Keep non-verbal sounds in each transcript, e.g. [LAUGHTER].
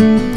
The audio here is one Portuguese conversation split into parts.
Como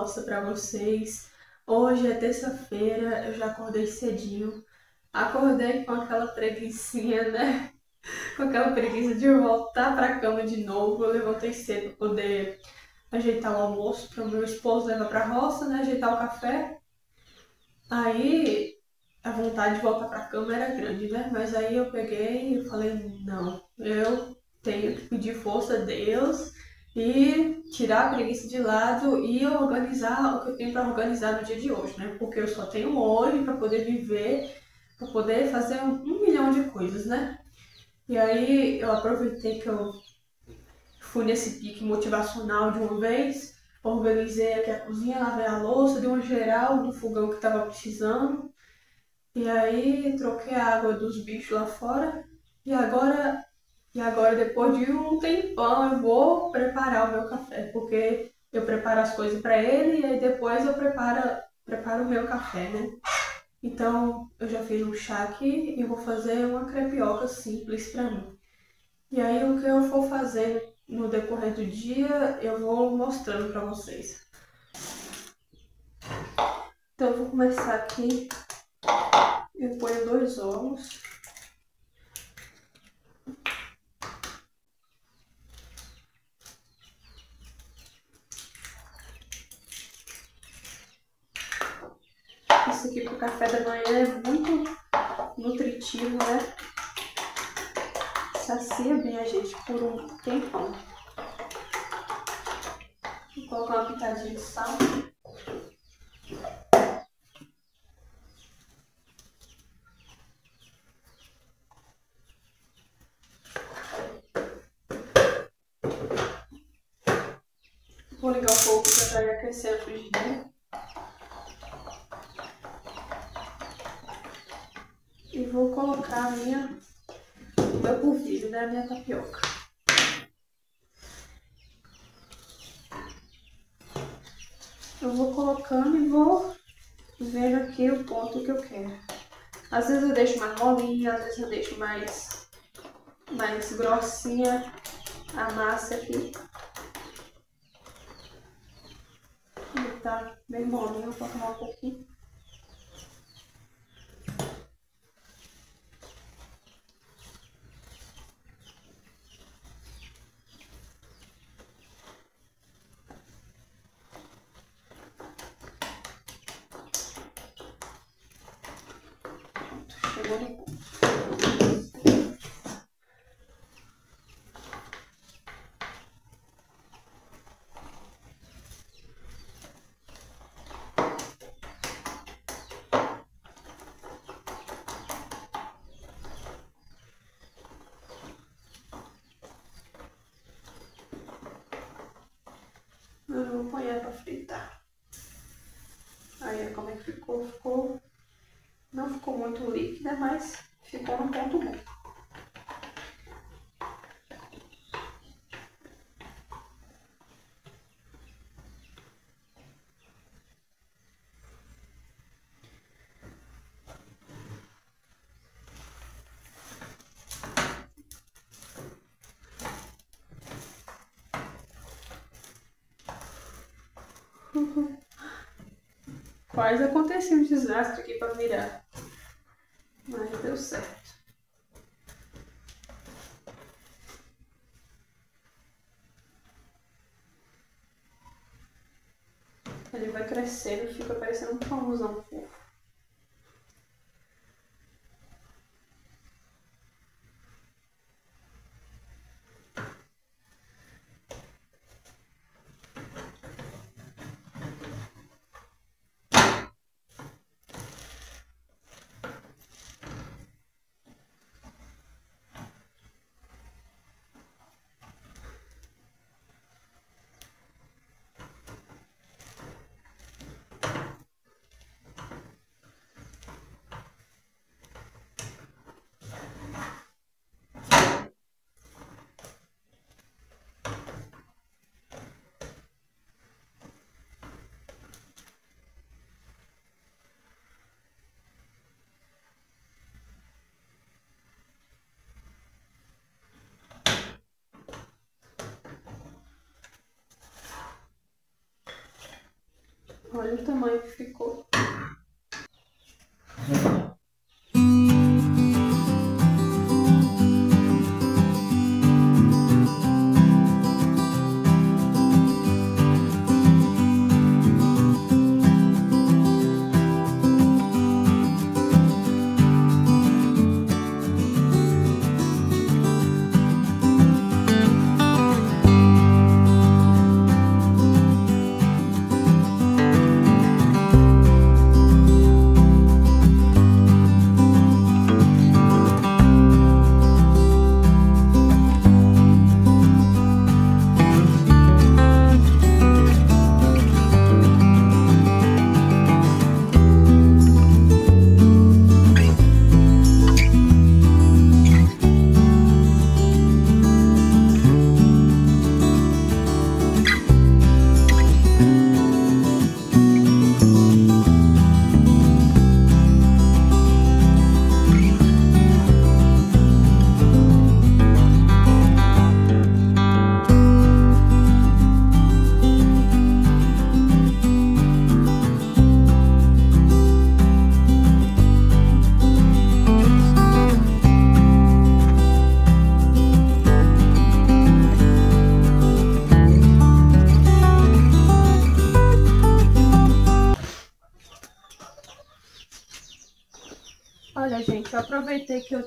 roça para vocês. Hoje é terça-feira, eu já acordei cedinho. Acordei com aquela preguiçinha, né? [LAUGHS] Com aquela preguiça de voltar para a cama de novo. Eu levantei cedo para poder ajeitar o almoço para o meu esposo levar para a roça, né? Ajeitar o café. Aí a vontade de voltar para a cama era grande, né? Mas aí eu peguei e falei: não, eu tenho que pedir força a Deus e tirar a preguiça de lado e organizar o que eu tenho para organizar no dia de hoje, né? Porque eu só tenho hoje para poder viver, para poder fazer um, um, milhão de coisas, né? E aí eu aproveitei que eu fui nesse pique motivacional de uma vez, organizei aqui a cozinha, lavei a louça, dei uma geral no fogão que estava precisando. E aí troquei a água dos bichos lá fora. E agora e agora, depois de um tempão, eu vou preparar o meu café, porque eu preparo as coisas para ele e aí depois eu preparo, preparo o meu café, né? Então, eu já fiz um chá aqui e vou fazer uma crepioca simples para mim. E aí, o que eu for fazendo no decorrer do dia, eu vou mostrando para vocês. Então, eu vou começar aqui. Eu ponho dois ovos. Isso aqui pro café da manhã é muito nutritivo, né? Sacia bem a gente por um tempão. Vou colocar uma pitadinha de sal. Vou ligar o fogo para aquecer a frigideira. e vou colocar a minha, o meu minha tapioca. Eu vou colocando e vou vendo aqui o ponto que eu quero. Às vezes eu deixo mais molinha, às vezes eu deixo mais, mais grossinha a massa aqui. Ele tá bem molinho, vou colocar um pouquinho. ficou, ficou, não ficou muito líquida, mas ficou num ponto bom. [LAUGHS] Quase aconteceu um desastre aqui para virar. Mas deu certo. Ele vai crescendo e fica parecendo um pãozão Olha o tamanho que ficou.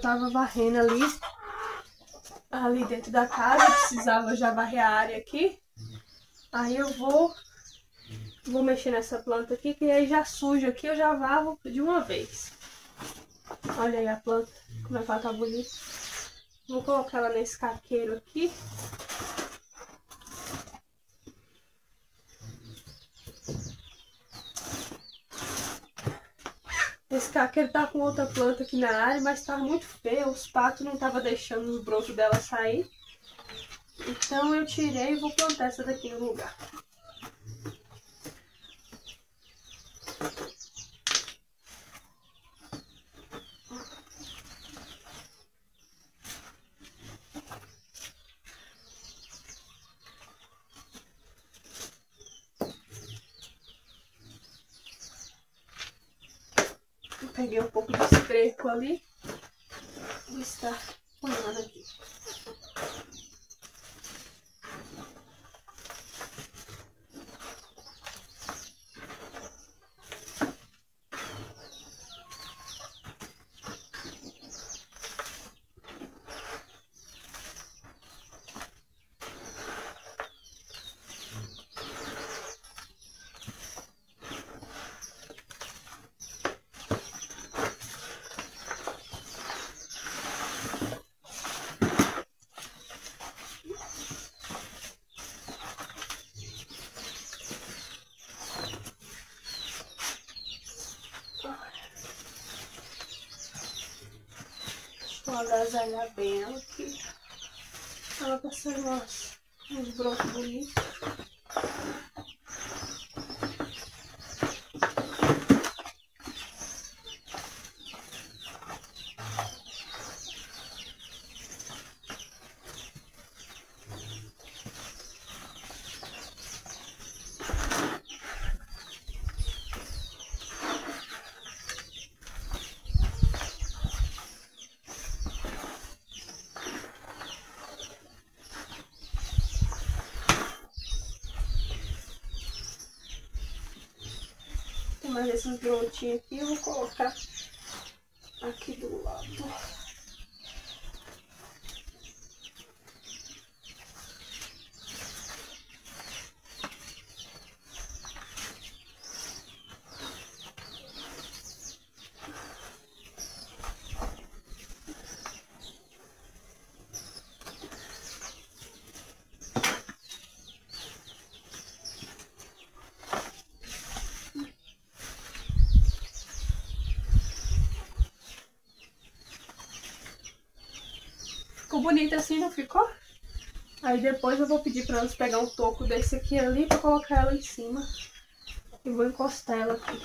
Tava varrendo ali, ali dentro da casa, precisava já varrer a área aqui. Aí eu vou, vou mexer nessa planta aqui, que aí já suja aqui, eu já varro de uma vez. Olha aí a planta, como é que ela tá bonita. Vou colocar ela nesse caqueiro aqui. Esse caqueiro tá com outra planta aqui na área, mas tá muito feio. Os patos não estavam deixando os brotos dela sair. Então eu tirei e vou plantar essa daqui no lugar. Peguei um pouco de esterco ali. Vou estar ponhando aqui. Vou agasalhar bem aqui. Ela tá sendo uns, uns brotos bonitos. Esses brotinhos aqui, eu vou colocar aqui do lado. Bonita assim, não ficou? Aí depois eu vou pedir pra elas pegar um toco desse aqui ali pra colocar ela em cima. E vou encostar ela aqui.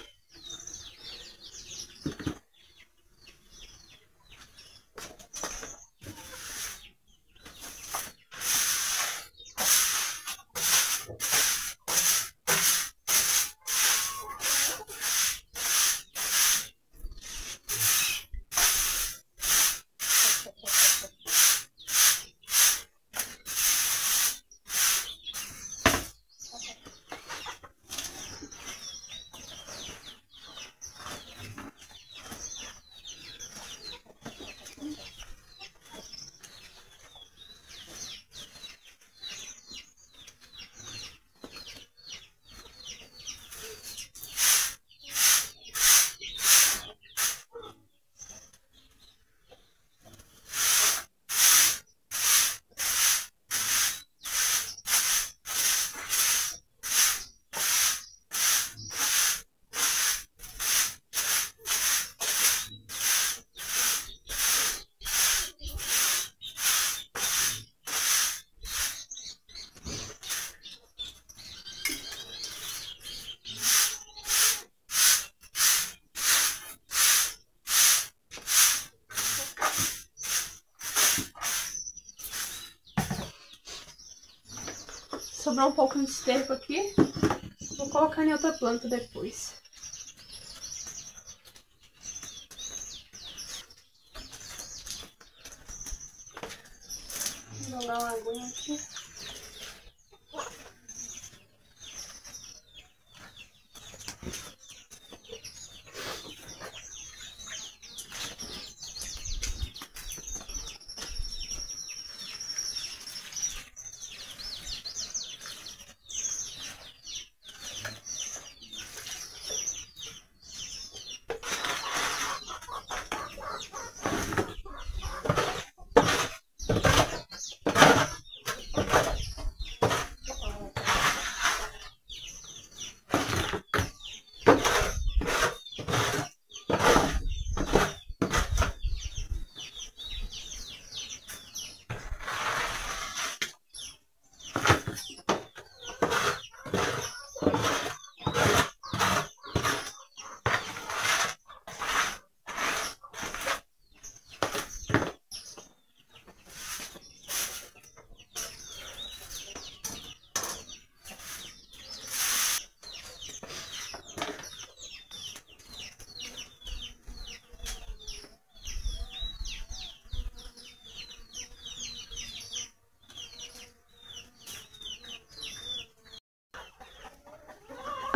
Sobrou um pouco de esterco aqui. Vou colocar em outra planta depois. Vou jogar uma aguinha aqui.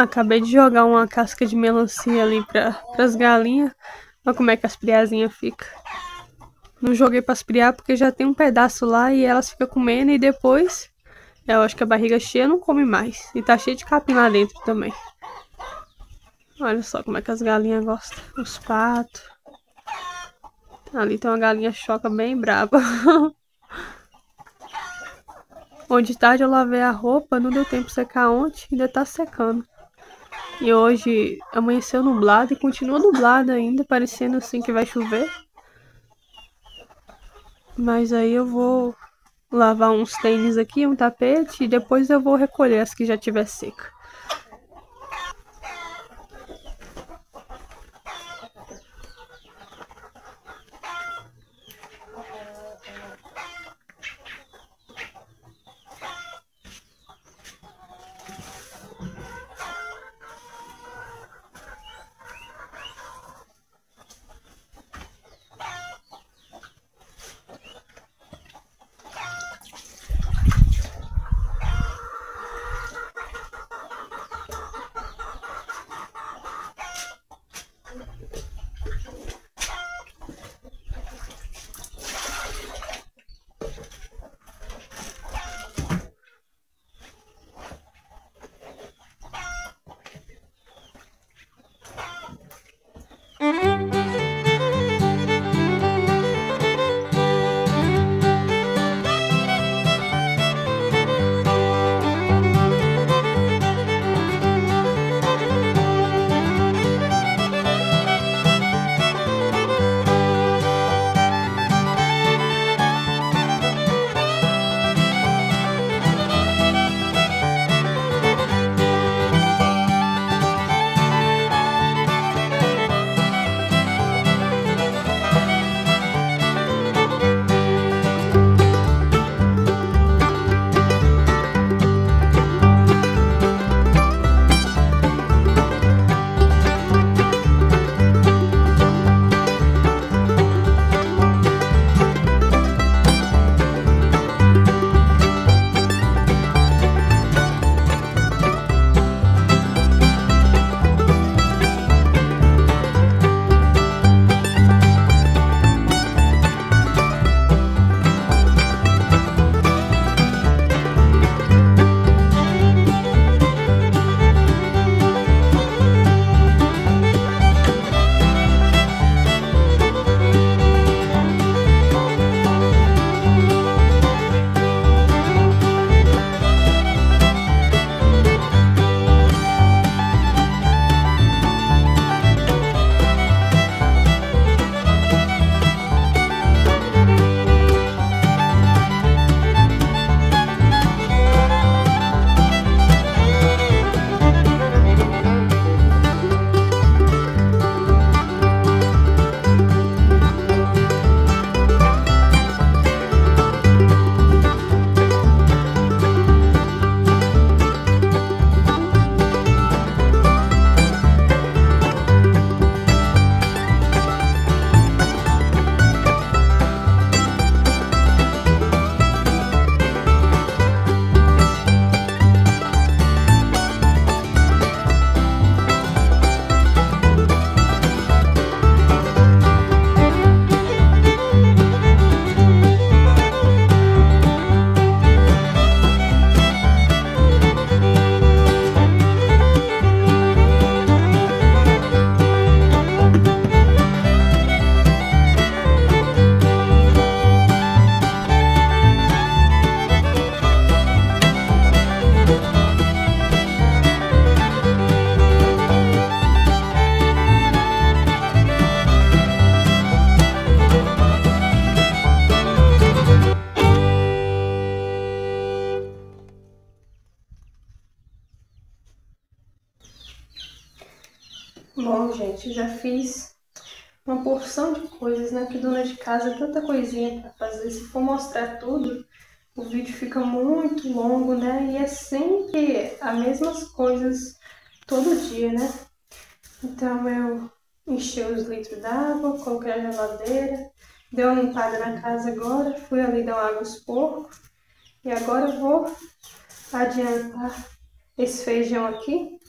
Acabei de jogar uma casca de melancia ali para as galinhas. Olha como é que as priazinhas ficam. Não joguei para esfriar porque já tem um pedaço lá e elas ficam comendo e depois eu acho que a barriga cheia não come mais. E tá cheio de capim lá dentro também. Olha só como é que as galinhas gostam. Os patos. Ali tem uma galinha choca bem braba. [LAUGHS] Onde tarde eu lavei a roupa, não deu tempo de secar ontem, ainda tá secando. E hoje amanheceu nublado e continua nublado ainda, parecendo assim que vai chover. Mas aí eu vou lavar uns tênis aqui, um tapete e depois eu vou recolher as que já tiver seca. Porção de coisas, né? Que dona de casa, tanta coisinha para fazer. Se for mostrar tudo, o vídeo fica muito longo, né? E é sempre as mesmas coisas todo dia, né? Então eu enchi os litros d'água, coloquei a geladeira, dei uma limpada na casa agora, fui ali dar água aos porcos. E agora eu vou adiantar esse feijão aqui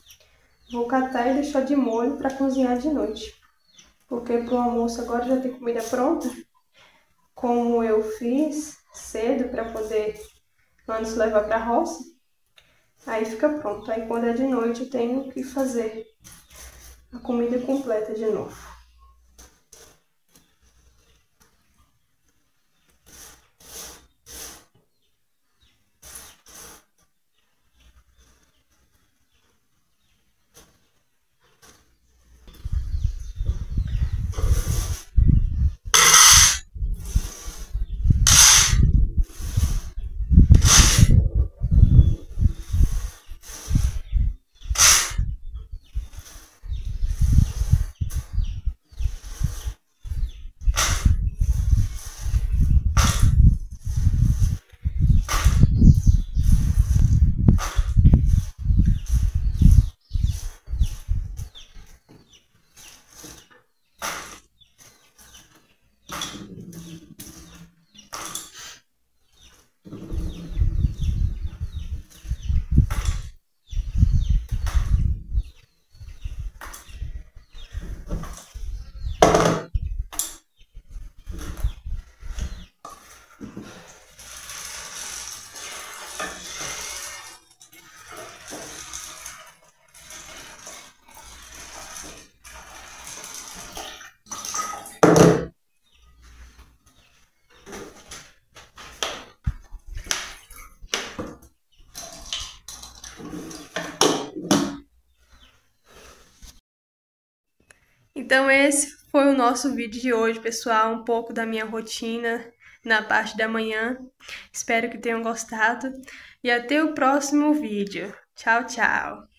Vou catar e deixar de molho para cozinhar de noite. Porque pro almoço agora já tem comida pronta. Como eu fiz cedo para poder antes levar para a roça. Aí fica pronto. Aí quando é de noite eu tenho que fazer a comida completa de novo. Então esse foi o nosso vídeo de hoje, pessoal, um pouco da minha rotina na parte da manhã. Espero que tenham gostado e até o próximo vídeo. Tchau, tchau!